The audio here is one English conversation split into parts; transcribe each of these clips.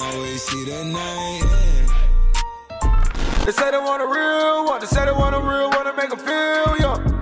always see the night. They say they want a real one. They say they want a real one to make them feel young.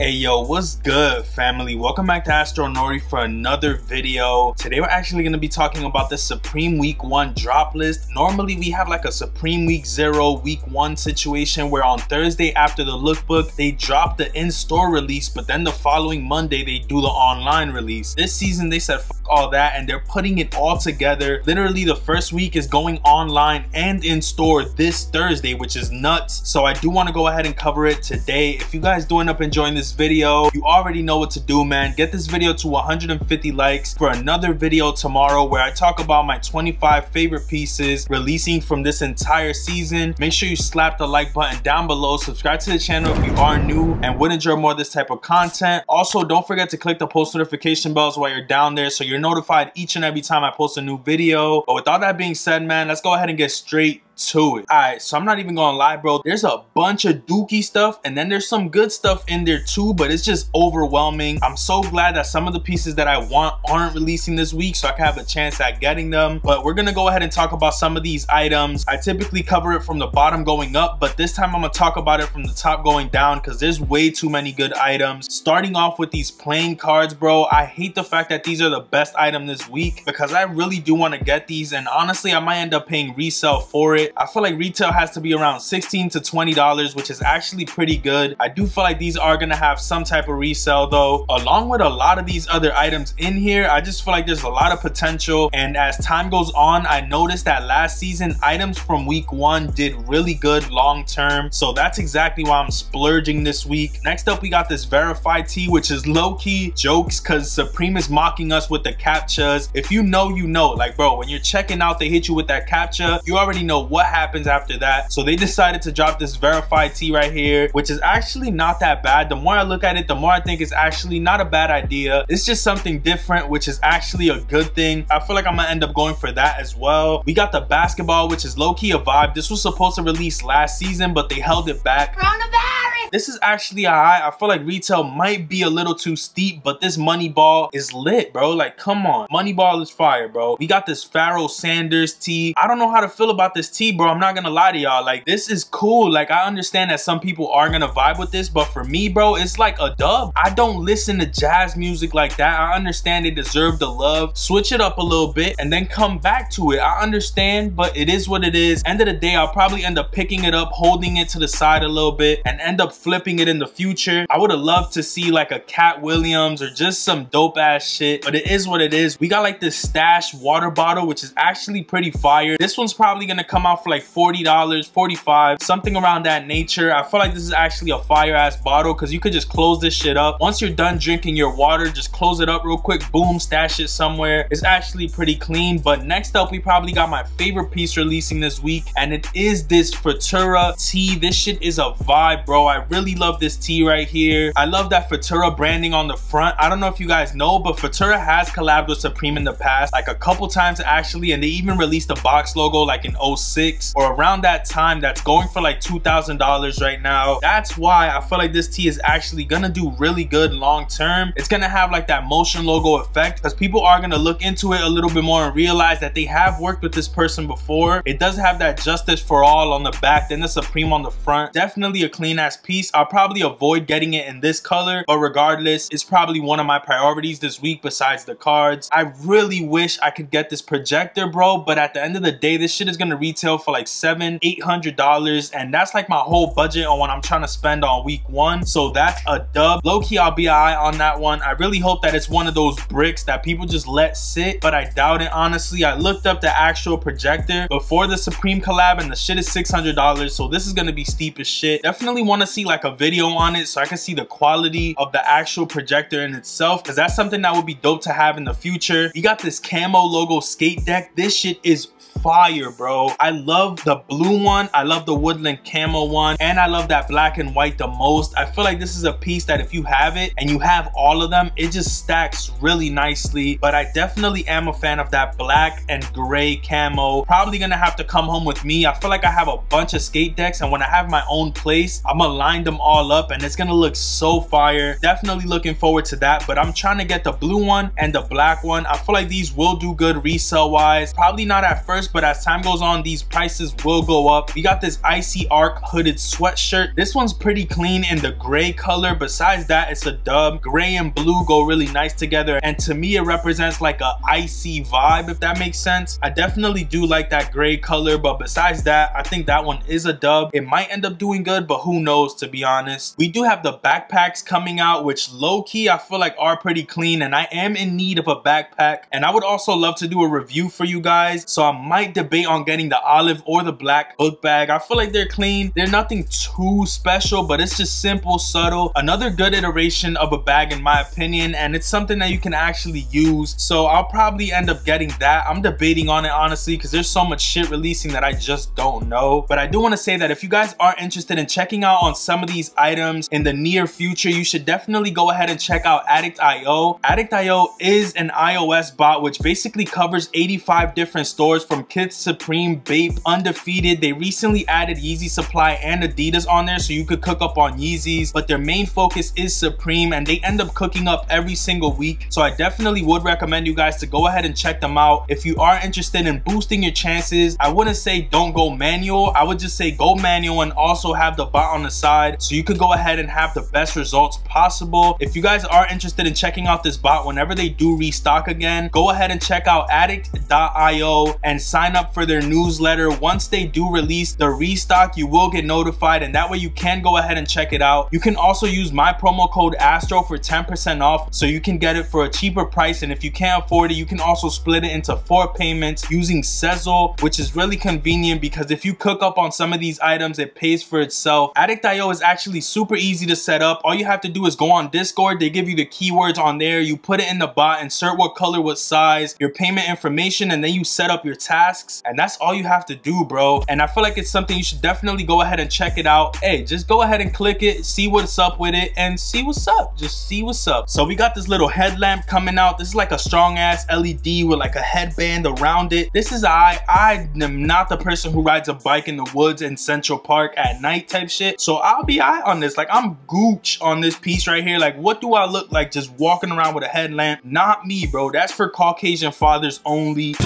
Hey yo, what's good family? Welcome back to Astro Nori for another video. Today we're actually going to be talking about the Supreme Week 1 drop list. Normally we have like a Supreme Week 0, Week 1 situation where on Thursday after the lookbook, they drop the in-store release, but then the following Monday they do the online release. This season they said all that and they're putting it all together. Literally the first week is going online and in store this Thursday, which is nuts. So I do want to go ahead and cover it today. If you guys do end up enjoying this video, you already know what to do, man. Get this video to 150 likes for another video tomorrow where I talk about my 25 favorite pieces releasing from this entire season. Make sure you slap the like button down below. Subscribe to the channel if you are new and would enjoy more of this type of content. Also, don't forget to click the post notification bells while you're down there so you're you're notified each and every time I post a new video. But with all that being said, man, let's go ahead and get straight to it. All right, so I'm not even gonna lie, bro. There's a bunch of dookie stuff and then there's some good stuff in there too, but it's just overwhelming. I'm so glad that some of the pieces that I want aren't releasing this week so I can have a chance at getting them. But we're gonna go ahead and talk about some of these items. I typically cover it from the bottom going up, but this time I'm gonna talk about it from the top going down because there's way too many good items. Starting off with these playing cards, bro. I hate the fact that these are the best item this week because I really do want to get these and honestly I might end up paying resale for it. I feel like retail has to be around 16 to $20, which is actually pretty good. I do feel like these are gonna have some type of resale though. Along with a lot of these other items in here, I just feel like there's a lot of potential. And as time goes on, I noticed that last season, items from week one did really good long term. So that's exactly why I'm splurging this week. Next up, we got this verified tee, which is low-key jokes because Supreme is mocking us with the CAPTCHAs. If you know, you know. Like, bro, when you're checking out, they hit you with that CAPTCHA. You already know what happens after that. So they decided to drop this verified tee right here, which is actually not that bad. The more I look at it, the more I think it's actually not a bad idea. It's just something different, which is actually a good thing. I feel like I'm gonna end up going for that as well. We got the basketball, which is low-key a vibe. This was supposed to release last season, but they held it back. Coronavirus! This is actually alright. I feel like retail might be a little too steep, but this money ball is lit, bro. Like, come on. Money ball is fire, bro. We got this Pharoah Sanders tee. I don't know how to feel about this tee, bro. I'm not gonna lie to y'all. Like, this is cool. Like, I understand that some people are gonna vibe with this, but for me, bro, it's like a dub. I don't listen to jazz music like that. I understand they deserve the love. Switch it up a little bit and then come back to it. I understand, but it is what it is. End of the day, I'll probably end up picking it up, holding it to the side a little bit, and end up flipping it in the future. I would have loved to see like a Katt Williams or just some dope ass shit, but it is what it is. We got like this stash water bottle, which is actually pretty fire. This one's probably gonna come out for like $40, 45 something around that nature. I feel like this is actually a fire ass bottle because you could just close this shit up. Once you're done drinking your water, just close it up real quick, boom, stash it somewhere. It's actually pretty clean, but next up, we probably got my favorite piece releasing this week, and it is this Futura tee. This shit is a vibe, bro. I really love this tee right here. I love that Futura branding on the front. I don't know if you guys know, but Futura has collabed with Supreme in the past, like a couple times actually, and they even released a box logo like in 06 or around that time that's going for like $2,000 right now. That's why I feel like this tee is actually gonna do really good long term. It's gonna have like that motion logo effect because people are gonna look into it a little bit more and realize that they have worked with this person before. It does have that justice for all on the back, then the Supreme on the front. Definitely a clean ass piece. I'll probably avoid getting it in this color, but regardless, it's probably one of my priorities this week besides the cards. I really wish I could get this projector, bro, but at the end of the day, this shit is gonna retail for like seven, eight hundred dollars, and that's like my whole budget on what I'm trying to spend on week one. So that's a dub. Low key, I'll be eye on that one. I really hope that it's one of those bricks that people just let sit, but I doubt it honestly. I looked up the actual projector before the Supreme collab, and the shit is six hundred dollars. So this is gonna be steep as shit. Definitely want to see like a video on it so I can see the quality of the actual projector in itself, because that's something that would be dope to have in the future. You got this camo logo skate deck. This shit is fire, bro. I love the blue one. I love the woodland camo one. And I love that black and white the most. I feel like this is a piece that if you have it and you have all of them, it just stacks really nicely. But I definitely am a fan of that black and gray camo. Probably gonna have to come home with me. I feel like I have a bunch of skate decks and when I have my own place, I'm gonna line them all up and it's gonna look so fire. Definitely looking forward to that, but I'm trying to get the blue one and the black one. I feel like these will do good resale wise. Probably not at first, but as time goes on, these prices will go up. We got this Icy Arc hooded sweatshirt. This one's pretty clean in the gray color. Besides that, it's a dub. Gray and blue go really nice together. And to me, it represents like a icy vibe, if that makes sense. I definitely do like that gray color, but besides that, I think that one is a dub. It might end up doing good, but who knows, to be honest. We do have the backpacks coming out, which low-key, I feel like are pretty clean, and I am in need of a backpack. And I would also love to do a review for you guys, so I might debate on getting the olive or the black book bag. I feel like they're clean. They're nothing too special, but it's just simple, subtle. Another good iteration of a bag in my opinion, and it's something that you can actually use. So I'll probably end up getting that. I'm debating on it honestly because there's so much shit releasing that I just don't know. But I do want to say that if you guys are interested in checking out on some of these items in the near future, you should definitely go ahead and check out Addikt.io. Addikt.io is an iOS bot which basically covers 85 different stores from Kith Supreme, Bape, Undefeated. They recently added Yeezy Supply and Adidas on there so you could cook up on Yeezys, but their main focus is Supreme and they end up cooking up every single week. So I definitely would recommend you guys to go ahead and check them out. If you are interested in boosting your chances, I wouldn't say don't go manual. I would just say go manual and also have the bot on the side so you can go ahead and have the best results possible. If you guys are interested in checking out this bot whenever they do restock again, go ahead and check out addikt.io and sign up for their newsletter. Once they do release the restock, you will get notified and that way you can go ahead and check it out. You can also use my promo code ASTRO for 10% off so you can get it for a cheaper price and if you can't afford it, you can also split it into four payments using Sezzle, which is really convenient because if you cook up on some of these items, it pays for itself. Addikt.io is actually super easy to set up. All you have to do is go on Discord. They give you the keywords on there. You put it in the bot, insert what color, what size, your payment information, and then you set up your tasks. And that's all you have to do, bro. And I feel like it's something you should definitely go ahead and check it out. Hey, just go ahead and click it, see what's up with it, and see what's up. Just see what's up. So we got this little headlamp coming out. This is like a strong ass LED with like a headband around it. This is I. I am not the person who rides a bike in the woods in Central Park at night type shit. So I'll be eye on this. Like I'm gooch on this piece right here. Like what do I look like just walking around with a headlamp? Not me, bro. That's for Caucasian fathers only.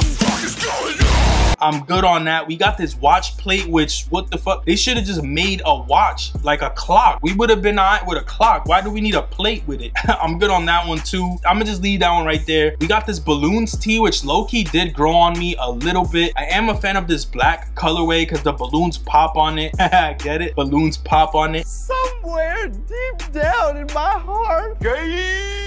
I'm good on that. We got this watch plate, which what the fuck? They should have just made a watch, like a clock. We would have been all right with a clock. Why do we need a plate with it? I'm good on that one too. I'm gonna just leave that one right there. We got this balloons tee, which low-key did grow on me a little bit. I am a fan of this black colorway because the balloons pop on it. Get it? Balloons pop on it. Somewhere deep down in my heart.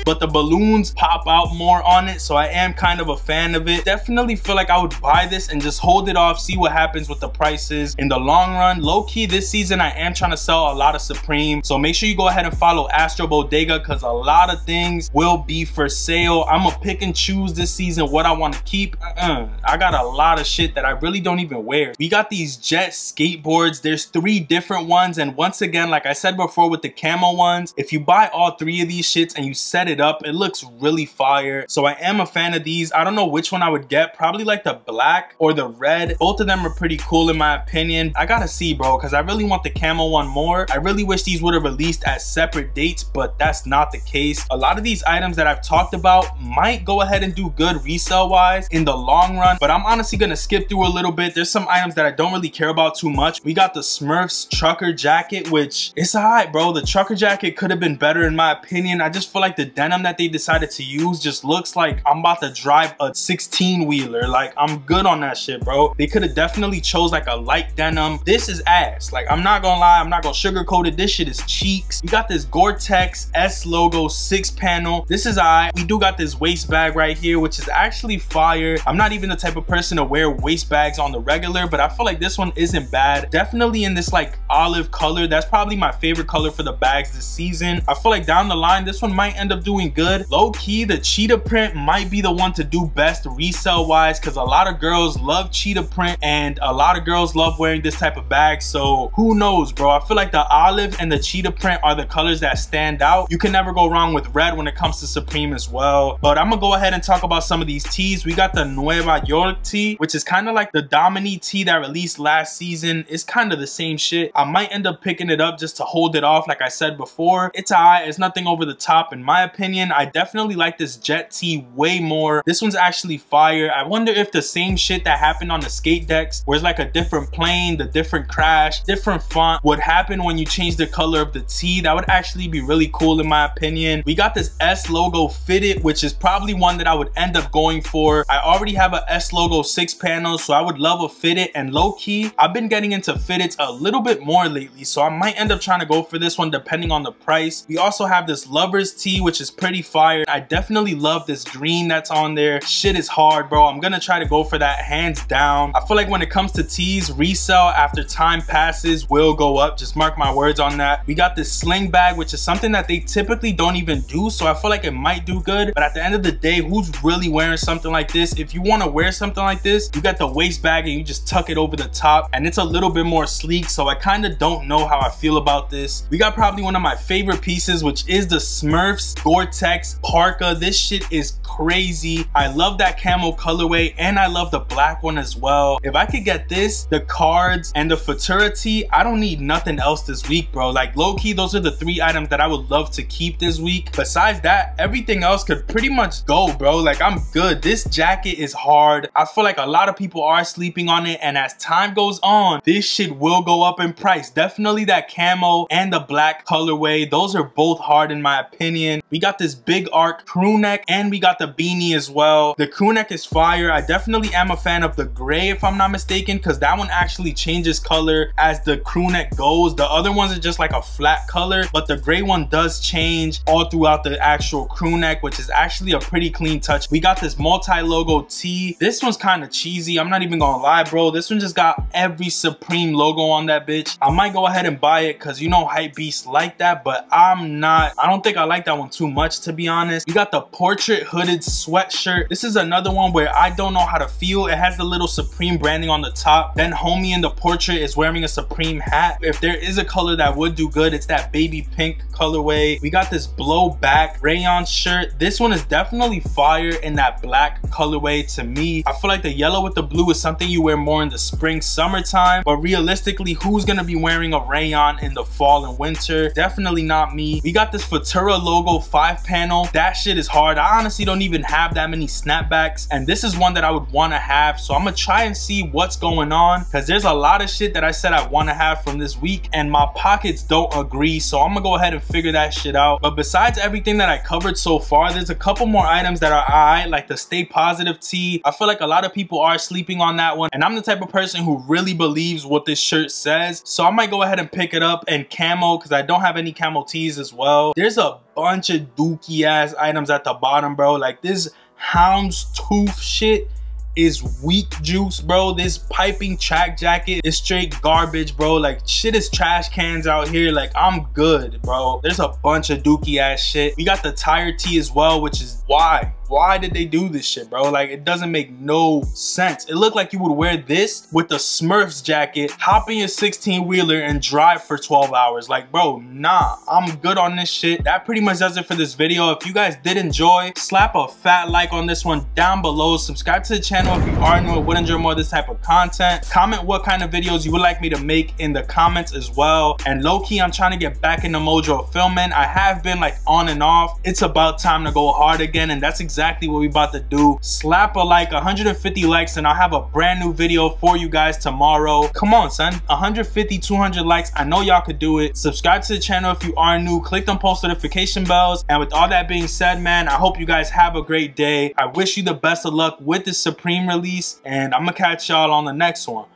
But the balloons pop out more on it, so I am kind of a fan of it. Definitely feel like I would buy this and just hold it off, see what happens with the prices in the long run. Low key this season, I am trying to sell a lot of Supreme. So make sure you go ahead and follow Astro Bodega because a lot of things will be for sale. I'm gonna pick and choose this season what I want to keep. Uh -uh. I got a lot of shit that I really don't even wear. We got these Jet skateboards. There's three different ones. And once again, like I said before with the camo ones, if you buy all three of these shits and you set it up, it looks really fire. So I am a fan of these. I don't know which one I would get. Probably like the black or the red. Both of them are pretty cool in my opinion. I gotta see, bro, because I really want the camo one more. I really wish these would have released at separate dates, but that's not the case. A lot of these items that I've talked about might go ahead and do good resale-wise in the long run, but I'm honestly gonna skip through a little bit. There's some items that I don't really care about too much. We got the Smurfs trucker jacket, which it's alright, bro. The trucker jacket could have been better in my opinion. I just feel like the denim that they decided to use just looks like I'm about to drive a 16 wheeler. Like I'm good on that shit, bro. They could have definitely chose like a light denim. This is ass. Like I'm not gonna lie, I'm not gonna sugarcoat it. This shit is cheeks. You got this Gore-Tex S logo six panel. This is I. We do got this waist bag right here, which is actually fire. I'm not even the type of person to wear waist bags on the regular, but I feel like this one isn't bad. Definitely in this like olive color. That's probably my favorite color for the bags this season. I feel like down the line, this one might end up doing good. Low key, the cheetah print might be the one to do best resale wise because a lot of girls love cheetah print and a lot of girls love wearing this type of bag. So who knows, bro? I feel like the olive and the cheetah print are the colors that stand out. You can never go wrong with red when it comes to Supreme as well. But I'm gonna go ahead and talk about some of these tees. We got the Nueva York tee, which is kind of like the Dominique tee that released last season. It's kind of the same shit. I might end up picking it up just to hold it off like I said before. It's alright, it's nothing over the top in my opinion. I definitely like this jet tee way more. This one's actually fire. I wonder if the same shit that happened on the skate decks, where it's like a different plane, the different crash, different font, would happen when you change the color of the T. That would actually be really cool in my opinion. We got this S logo fitted, which is probably one that I would end up going for. I already have a S logo six panel, so I would love a fitted and low key. I've been getting into fitteds a little bit more lately, so I might end up trying to go for this one depending on the price. We also have this lover's tee, which is pretty fire. I definitely love this green that's on there. Shit is hard, bro. I'm gonna try to go for that hands down. I feel like when it comes to tees, resale after time passes will go up. Just mark my words on that. We got this sling bag, which is something that they typically don't even do, so I feel like it might do good. But at the end of the day, who's really wearing something like this? If you wanna wear something like this, you got the waist bag and you just tuck it over the top, and it's a little bit more sleek, so I kinda don't know how I feel about this. We got probably one of my favorite pieces, which is the Smurfs Gore-Tex Parka. This shit is crazy. I love that camo colorway and I love the black one as well. If I could get this, the cards, and the Futura tee, I don't need nothing else this week, bro. Like low key, those are the three items that I would love to keep this week. Besides that, everything else could pretty much go, bro. Like I'm good. This jacket is hard. I feel like a lot of people are sleeping on it and as time goes on, this shit will go up in price. Definitely that camo and the black colorway. Those are both hard in my opinion. We got this big arc crew neck and we got the beanie as well. The crew neck is fire. I definitely am a fan of the gray if I'm not mistaken because that one actually changes color as the crew neck goes. The other ones are just like a flat color but the gray one does change all throughout the actual crew neck which is actually a pretty clean touch. We got this multi-logo tee. This one's kind of cheesy. I'm not even gonna lie bro. This one just got every Supreme logo on that bitch. I might go ahead and buy it because you know hype beasts like that but I'm not. I don't think I like that one too much to be honest. We got the portrait hooded sweatshirt. This is another one where I don't know how to feel. It has the little Supreme branding on the top. Then homie in the portrait is wearing a Supreme hat. If there is a color that would do good, it's that baby pink colorway. We got this blow back rayon shirt. This one is definitely fire in that black colorway to me. I feel like the yellow with the blue is something you wear more in the spring, summertime. But realistically, who's gonna be wearing a rayon in the fall and winter? Definitely not me. We got this Futura logo five panel. That shit is hard. I honestly don't even have that many snapbacks. And this is one that I would wanna have. So I'm gonna try and see what's going on because there's a lot of shit that I said I wanna have from this week and my pockets don't agree. So I'm gonna go ahead and figure that shit out. But besides everything that I covered so far, there's a couple more items that are alright, like the Stay Positive tee. I feel like a lot of people are sleeping on that one. And I'm the type of person who really believes what this shirt says. So I might go ahead and pick it up and camo because I don't have any camo tees as well. There's a bunch of dookie ass items at the bottom, bro. Like this houndstooth shit is weak juice, bro. This piping track jacket is straight garbage, bro. Like shit is trash cans out here. Like I'm good, bro. There's a bunch of dookie ass shit. We got the tire tee as well, which is why why did they do this shit, bro? Like, it doesn't make no sense. It looked like you would wear this with a Smurfs jacket, hop in your 16-wheeler, and drive for 12 hours. Like, bro, nah, I'm good on this shit. That pretty much does it for this video. If you guys did enjoy, slap a fat like on this one down below. Subscribe to the channel if you are new and would enjoy more of this type of content. Comment what kind of videos you would like me to make in the comments as well. And low-key, I'm trying to get back in the mojo filming. I have been like on and off. It's about time to go hard again, and that's exactly exactly what we about to do. Slap a like, 150 likes, and I'll have a brand new video for you guys tomorrow. Come on, son. 150, 200 likes. I know y'all could do it. Subscribe to the channel if you are new. Click on post notification bells. And with all that being said, man, I hope you guys have a great day. I wish you the best of luck with the Supreme release, and I'm gonna catch y'all on the next one.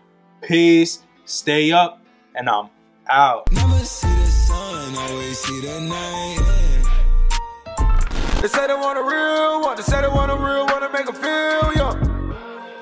Peace, stay up, and I'm out. They say they want a real one, they say they want a real one to make them feel young.